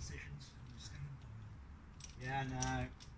decisions. Yeah, no.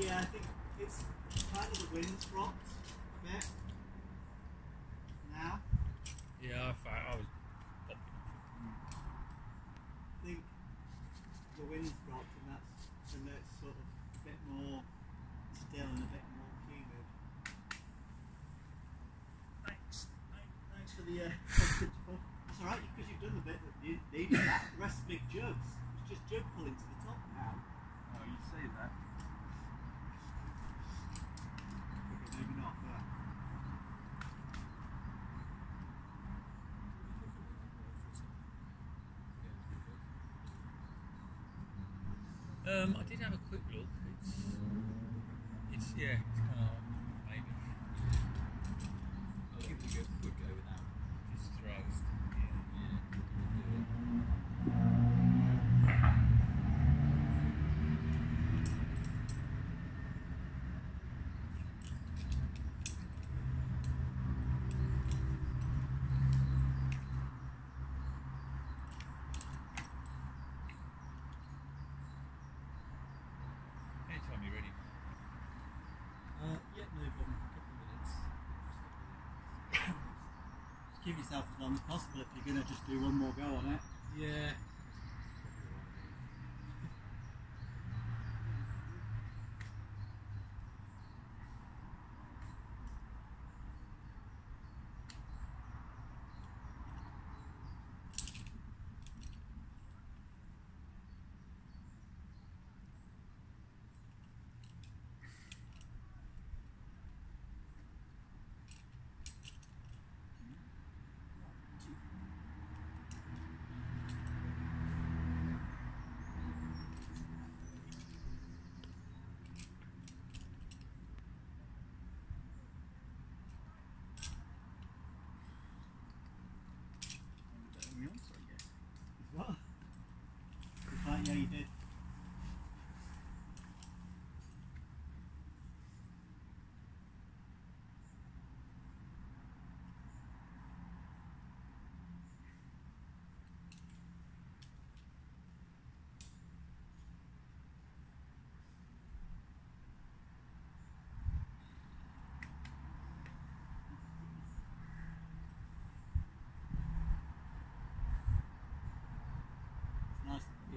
Yeah, I think it's kind of the wind's dropped a bit now. Yeah, I, I was. I think the wind's dropped and that's and it's sort of a bit more still and a bit more humid. Thanks. Thank- Thanks for the uh, conference call. That's alright because you've done the bit that you needed that. The rest big jugs. It's just jug pulling to the top now. Oh, you say that. Okay, maybe not, but Um, I did have a quick look. It's, it's yeah, it's kind of maybe I'll give it a good, good go with that. just throws. Yeah. Yeah. Anytime you're ready. uh, yeah, no problem. A couple of minutes. Just give yourself as long as possible if you're gonna just do one more go on it. Yeah. Yeah, you did.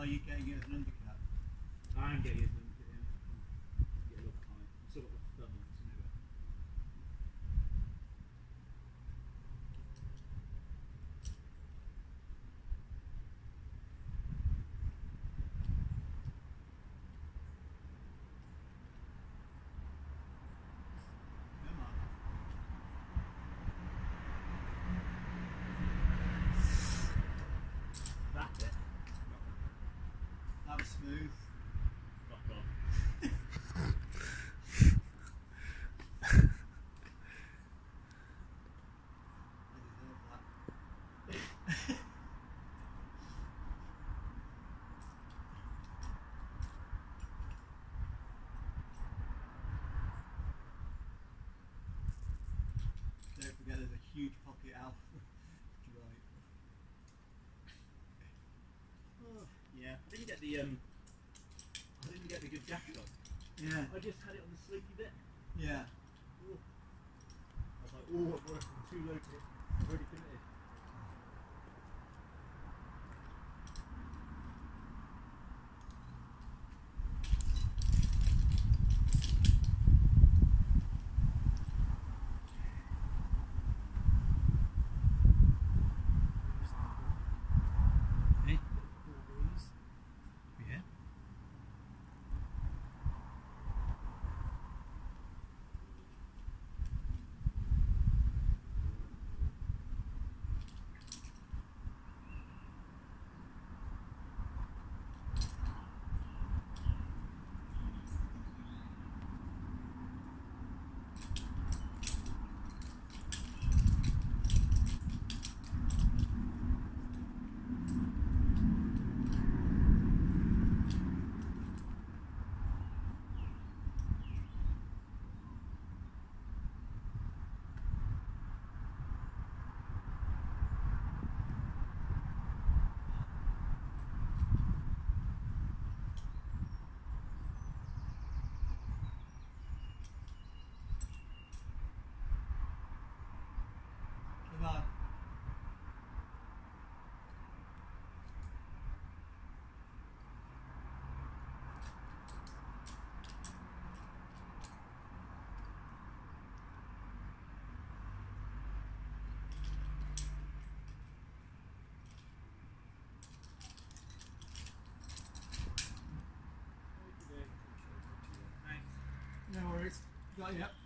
No, you can't get an undercut. I'm getting Yeah. I didn't get the um. I didn't get the good jacket on. Yeah. I just had it on the sleepy bit. Yeah. Ooh. I was like, oh, I'm working too low to Well, yep.